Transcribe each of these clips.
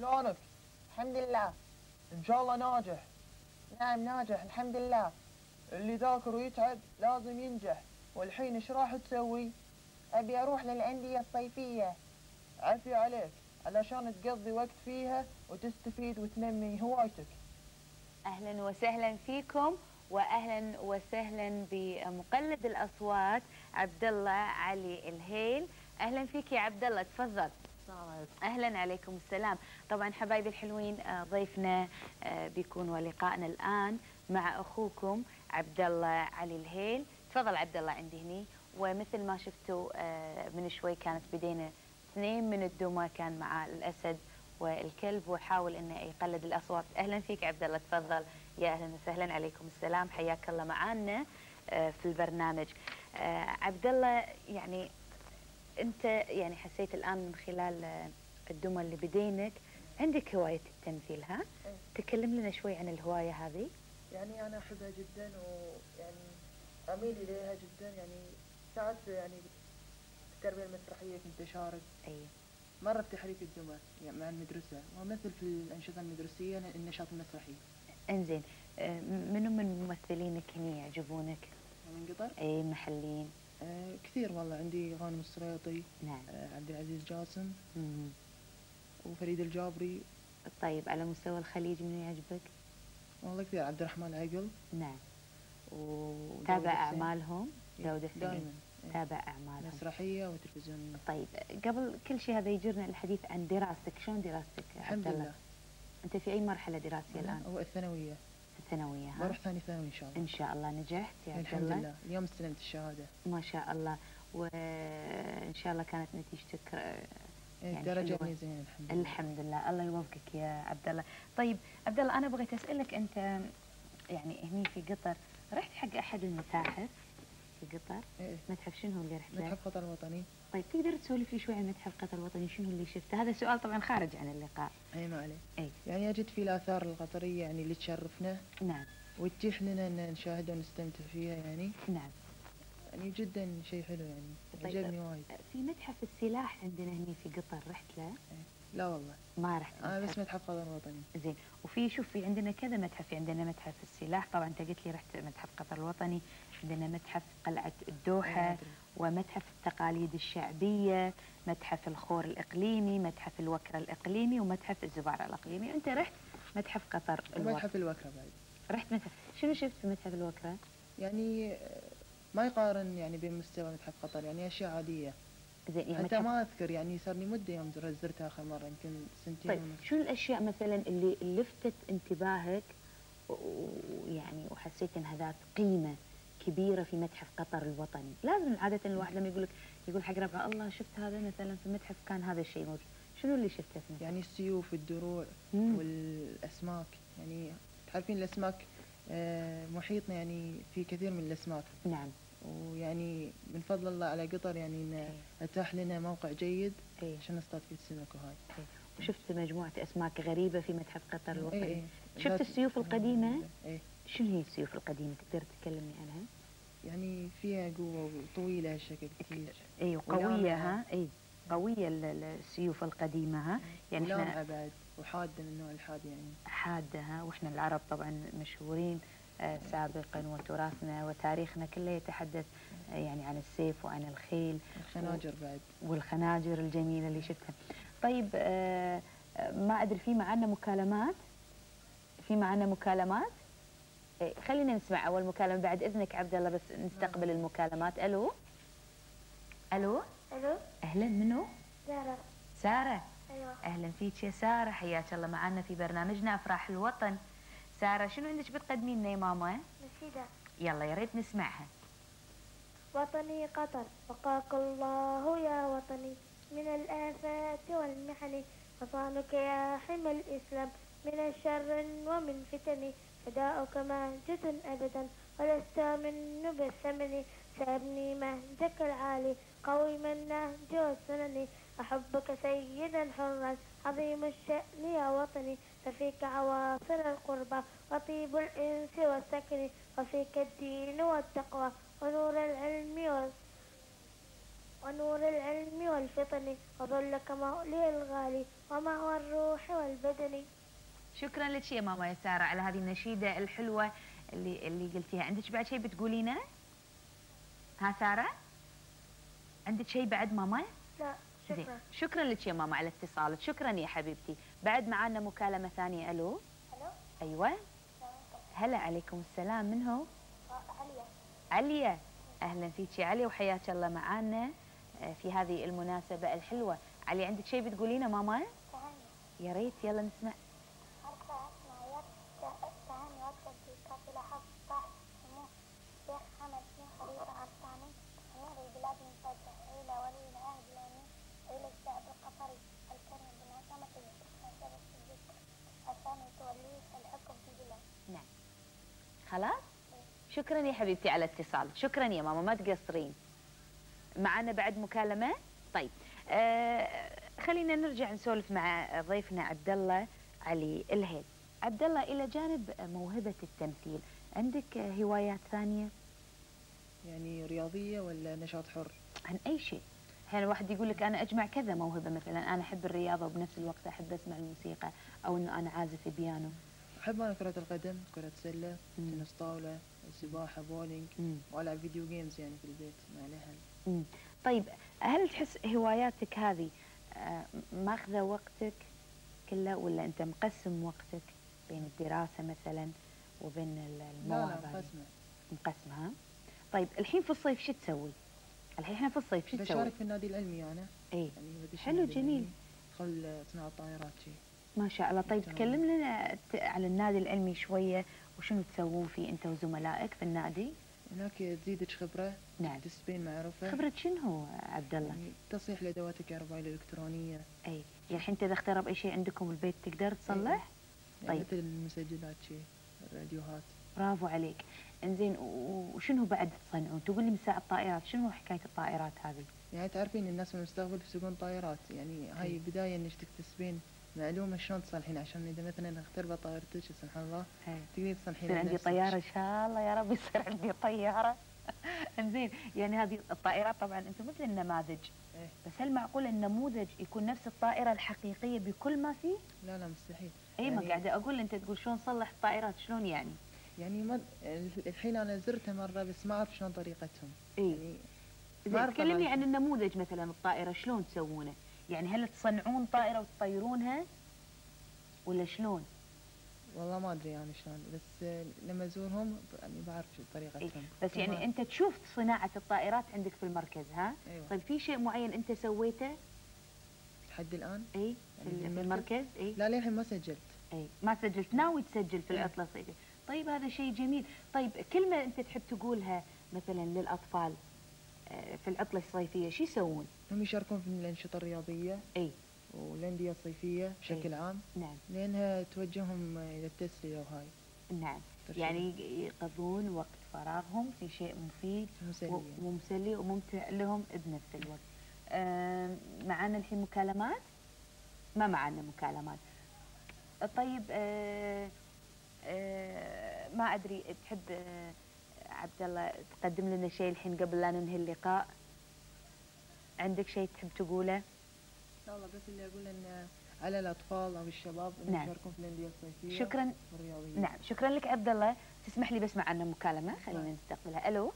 شلونك؟ الحمد لله. إن شاء الله ناجح. نعم ناجح الحمد لله. اللي ذاكر ويتعب لازم ينجح. والحين إيش راح تسوي؟ أبي أروح للأندية الصيفية. عافية عليك علشان تقضي وقت فيها وتستفيد وتنمي هوايتك. أهلا وسهلا فيكم واهلا وسهلا بمقلد الأصوات عبد الله علي الهيل. أهلا فيك يا عبد الله تفضل. أهلا عليكم السلام. طبعا حبايبي الحلوين آه، ضيفنا آه، بيكون ولقائنا الآن مع أخوكم عبد الله علي الهيل. تفضل عبد الله عندي هني. ومثل ما شفتوا آه، من شوي كانت بدينا اثنين من الدمى كان مع الأسد والكلب وحاول إنه يقلد الأصوات. أهلا فيك عبد الله تفضل. يا أهلا وسهلا عليكم السلام. حياك الله معانا في البرنامج. عبد الله يعني أنت يعني حسيت الآن من خلال الدمى اللي بدينك عندك هواية التمثيل ها؟ إيه. تكلم لنا شوي عن الهواية هذه. يعني أنا أحبها جدا ويعني أميل إليها جدا يعني ساعات يعني التربيه المسرحية كنت اشارك أي مره بتحريك الدمى يعني مع المدرسة ومثل في الأنشطة المدرسية النشاط المسرحي. إنزين آه، منو من ممثلينك هنا يعجبونك؟ من قطر؟ أي محليين. آه كثير والله عندي غانم السريطي نعم. آه عبد العزيز جاسم. وفريد الجابري. طيب على مستوى الخليج منو يعجبك؟ والله كثير عبد الرحمن العقل نعم. وداود تابع. أعمالهم؟ داود حسين. دائما إيه. تابع أعمالهم. مسرحية وتلفزيونية. طيب قبل كل شيء هذا يجرنا الحديث عن دراستك. شلون دراستك؟ الحمد؟ لله. أنت في أي مرحلة دراسية الآن؟ هو الثانوية. في الثانوية ها؟ بروح ثاني ثانوي إن شاء الله. إن شاء الله نجحت يا عبد الحمد لله. اليوم استلمت الشهادة. ما شاء الله. وإن شاء الله كانت نتيجتك آه، إيه، يعني. يعني زين الحمد لله. الحمد لله. الله يوفقك يا عبد الله. طيب عبد الله أنا بغيت أسألك أنت يعني هني في قطر رحت حق أحد المتاحف في قطر؟ إيه. متحف شنو اللي رحت؟ متحف قطر الوطني. طيب تقدر تسولف لي شوي عن متحف قطر الوطني؟ شنو اللي شفته؟ هذا سؤال طبعا خارج عن اللقاء. أي ما عليه أي. يعني أجد في الآثار القطرية يعني اللي تشرفنا. نعم. وتتيح لنا إن نشاهدها ونستمتع فيها يعني. نعم. يعني جدا شيء حلو يعني. طيب. عجبني وايد. في متحف السلاح عندنا هني في قطر رحت له؟ لا والله. ما رحت. أنا متحف. بس متحف قطر الوطني. زين. وفي شوف في عندنا كذا متحف في عندنا متحف السلاح. طبعا أنت قلت لي رحت متحف قطر الوطني. عندنا متحف قلعة الدوحه. ومتحف التقاليد الشعبية متحف الخور الإقليمي متحف الوكرة الإقليمي ومتحف الزبارة الإقليمي. أنت رحت متحف قطر ومتحف الوكرة بعد. رحت متحف. شنو شفت في متحف الوكرة؟ يعني آه، ما يقارن يعني بين مستوى متحف قطر يعني أشياء عادية. زين يعني حتى ما أذكر يعني صار لي مدة يوم زر- زرتها آخر مرة يمكن سنتين طيب. شنو الأشياء مثلا اللي لفتت انتباهك ويعني وحسيت إنها ذات قيمة؟ كبيرة في متحف قطر الوطني، لازم عادة الواحد لما يقول لك يقول حق ربعه الله شفت هذا؟ مثلا في المتحف كان هذا الشيء موجود، شنو اللي شفته في المتحف؟ يعني السيوف والدروع مم. والأسماك. يعني تعرفين الأسماك آه، محيطنا يعني في كثير من الأسماك. نعم. ويعني من فضل الله على قطر يعني إنه أتاح لنا موقع جيد اي عشان نصطاد فيه السمك وهاي. وشفت مجموعة أسماك غريبة في متحف قطر الوطني، إيه. إيه. شفت السيوف القديمة؟ إيه. شنو هي السيوف القديمة؟ تقدر تكلمني عنها؟ يعني فيها قوه وطويله هالشكل كثير اي وقويه ولامعة. ها؟ اي ال- السيوف القديمة ها؟ يعني إحنا بعد وحادة من النوع الحاد يعني. حادة ها؟ وإحنا العرب طبعا مشهورين آه، سابقا وتراثنا وتاريخنا كله يتحدث آه، يعني عن السيف وعن الخيل الخناجر بعد. والخناجر الجميلة اللي شفتها. طيب آه، ما أدري في معنا مكالمات؟ في معنا مكالمات؟ إيه، خلينا نسمع أول مكالمة. بعد إذنك عبد الله بس نستقبل المكالمات. ألو؟ ألو؟ ألو؟ أهلا منو؟ زهرة سارة؟ أيوه. أهلا فيك يا سارة. حياك الله معنا في برنامجنا أفراح الوطن. سارة شنو عندك بتقدمين لنا يا ماما؟ نشيدة. يلا يا ريت نسمعها. وطني قطر. بقاك الله يا وطني من الآفات والمحن. وصانك يا حمى الإسلام من الشر ومن فتن فداؤك مهجة أبدا ولست منه بالثمن سأبني مهجك العالي قويم النهج والسنن. أحبك سيدا حرا عظيم الشأن يا وطني. ففيك عواصر القربى وطيب الإنس والسكن. وفيك الدين والتقوى ونور العلم. ونور العلم والفطن. وظلك مولي الغالي وما هو الروح والبدن. شكرا لك يا ماما يا سارة على هذه النشيدة الحلوة اللي اللي قلتيها. عندك بعد شيء بتقولينه؟ ها سارة؟ عندك شيء بعد ماما؟ لا شكرا. شكرا لك يا ماما على اتصالك. شكرا يا حبيبتي. بعد معانا مكالمة ثانية. ألو؟ ألو؟ أيوه. هلا عليكم السلام. من هو؟ عليا. عليا. أهلا فيك يا عليا وحياك الله معانا آه، في هذه المناسبة الحلوة. علي عندك شيء بتقولينه ماما؟ يا ريت يلا نسمع. خلاص؟ شكرا يا حبيبتي على اتصالك شكرا يا ماما ما تقصرين. معنا بعد مكالمة؟ طيب. آه خلينا نرجع نسولف مع ضيفنا عبد الله علي الهيل عبد الله إلى جانب موهبة التمثيل عندك هوايات ثانية؟ يعني رياضية ولا نشاط حر؟ عن أي شيء. أحيانا واحد يقول لك أنا أجمع كذا موهبة مثلا أنا أحب الرياضة وبنفس الوقت أحب أسمع الموسيقى أو إنه أنا عازف بيانو. أحب أنا كرة القدم كرة سلة. تنس طاولة سباحة بولينج مم. وألعب video games يعني في البيت مع الأهل مم. طيب هل تحس هواياتك هذه آه، ماخذة وقتك كله ولا أنت مقسم وقتك بين الدراسة مثلا وبين ال- لا المواهب لا هذه؟ قسمة مقسمة ها؟ طيب الحين في الصيف شو تسوي؟ الحين إحنا في الصيف شو تسوي؟ بشارك في النادي العلمي أنا اي يعني حلو، جميل. أدخل صناعة طائرات شي ما شاء الله طيب. تكلم لنا على النادي العلمي شوية وشنو تسوون فيه أنت وزملائك في النادي؟ هناك تزيدك خبرة نعم تكتسبين معرفة خبرة شنو عبد الله؟ يعني تصليح الأدوات الكهربائية الإلكترونية أي يعني الحين انت اذا اخترب اي شيء عندكم البيت تقدر تصلح؟ يعني طيب. مثل المسجلات شي الراديوهات برافو عليك إنزين وشنو بعد تصنعون تقول لي مساء الطائرات شنو حكاية الطائرات هذه يعني تعرفين الناس في المستقبل بيسوقون طائرات يعني هاي. بداية إنك تكتسبين معلومة شلون تصلحين؟ عشان إذا مثلا اختربت طائرتك سبحان الله. تقدرين تصلحين يصير عندي طيارة إن شاء الله يا رب يصير عندي طيارة. إنزين يعني هذه الطائرات طبعا أنتم مثل النماذج. إيه. بس هل معقول النموذج يكون نفس الطائرة الحقيقية بكل ما فيه؟ لا لا مستحيل. اي ما يعني- قاعدة أقول أنت تقول شلون صلح الطائرات شلون يعني؟ يعني ما الحين أنا زرتها مرة بس ما أعرف شلون طريقتهم. اي يعني ما تكلمني. عن النموذج مثلا الطائرة شلون تسوونه؟ يعني هل تصنعون طائرة وتطيرونها؟ ولا شلون؟ والله ما أدري يعني شلون بس لما أزورهم يعني بعرف شو إيه. طريقتهم بس يعني أنت تشوف صناعة الطائرات عندك في المركز ها؟ أيوه. طيب في شيء معين أنت سويته؟ لحد الآن؟ اي يعني في في ال- في المركز؟ اي لا للحين ما سجلت. اي ما سجلت. ناوي تسجل في. العطله الصيفيه طيب هذا شيء جميل. طيب كلمة أنت تحب تقولها مثلا للأطفال؟ في العطلة الصيفية شو يسوون؟ هم يشاركون في الأنشطة الرياضية. إي. والأندية الصيفية بشكل عام. نعم. لأنها توجههم إلى التسلية وهاي. نعم. يعني يقضون وقت فراغهم في شيء مفيد مسلية ومسلي وممتع لهم بنفس الوقت. معانا الحين مكالمات؟ ما معانا مكالمات. طيب آه، آه، ما أدري تحب آه، عبد الله تقدم لنا شيء الحين قبل لا ننهي اللقاء؟ عندك شيء تحب تقوله؟ ان شاء الله بس اللي أقول إن على الأطفال أو الشباب إنهم نعم. يشاركون في الأندية الصيفية شكرا. والرياضية. نعم. شكرا لك عبد الله تسمح لي بس معنا مكالمة خلينا نعم. نستقبلها. ألو؟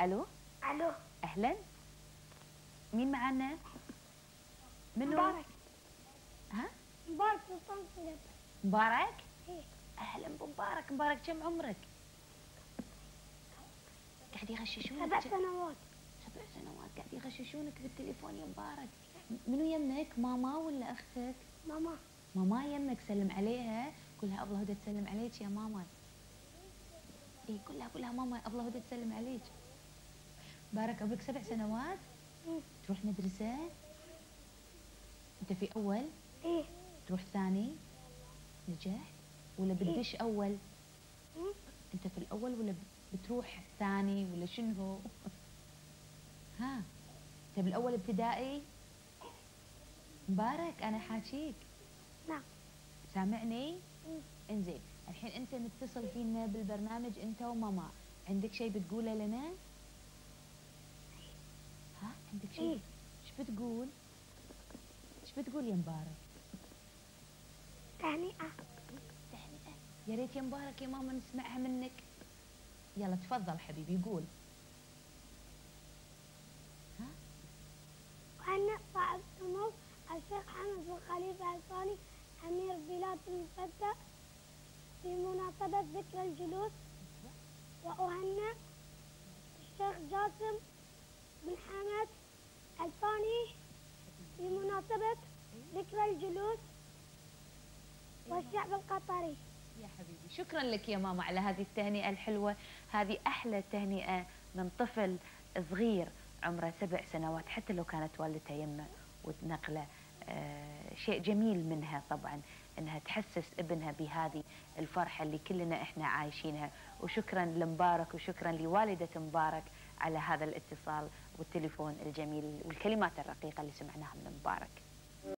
ألو؟ ألو. أهلا. مين معنا منو؟ مبارك. ها؟ مبارك مبارك؟ إيه. أهلا بمبارك مبارك. كم عمرك؟ قاعد يغششونك؟ سبع سنوات. سبع سنوات قاعد يغششونك بالتليفون يا مبارك. منو يمك؟ ماما ولا أختك؟ ماما. ماما يمك سلم عليها. قول لها ابله هدى تسلم عليك يا ماما. اي قول لها قول لها ماما ابله هدى تسلم عليك. بارك عمرك سبع سنوات؟ مم. تروح مدرسة؟ أنت في أول؟ إيه. تروح ثاني؟ نجحت ولا إيه. بتدش أول؟ مم. أنت في الأول ولا بتروح ثاني ولا شنو هو؟ ها انت بالاول ابتدائي؟ مبارك أنا حاجيك نعم. سامعني. إنزين الحين أنت متصل فينا بالبرنامج أنت وماما. عندك شيء بتقوله لنا؟ ها عندك إيه. شيء إيش بتقول؟ إيش بتقول يا مبارك؟ تهنئة. تهنئة. يا ريت يا مبارك يا ماما نسمعها منك. يلا تفضل حبيبي قول وأنا صاحب سمو الشيخ حمد بن خليفة الثاني أمير بلاد المفتة في مناسبة ذكرى الجلوس. وأهنئ الشيخ جاسم بن حمد الثاني في مناسبة ذكرى الجلوس. والشعب القطري. يا حبيبي. شكرا لك يا ماما على هذه التهنئة الحلوة. هذه أحلى تهنئة من طفل صغير عمره سبع سنوات حتى لو كانت والدته يمه وتنقله. آه شيء جميل منها طبعا إنها تحسس ابنها بهذه الفرحة اللي كلنا إحنا عايشينها. وشكرا لمبارك وشكرا لوالدة مبارك على هذا الاتصال والتليفون الجميل والكلمات الرقيقة اللي سمعناها من مبارك.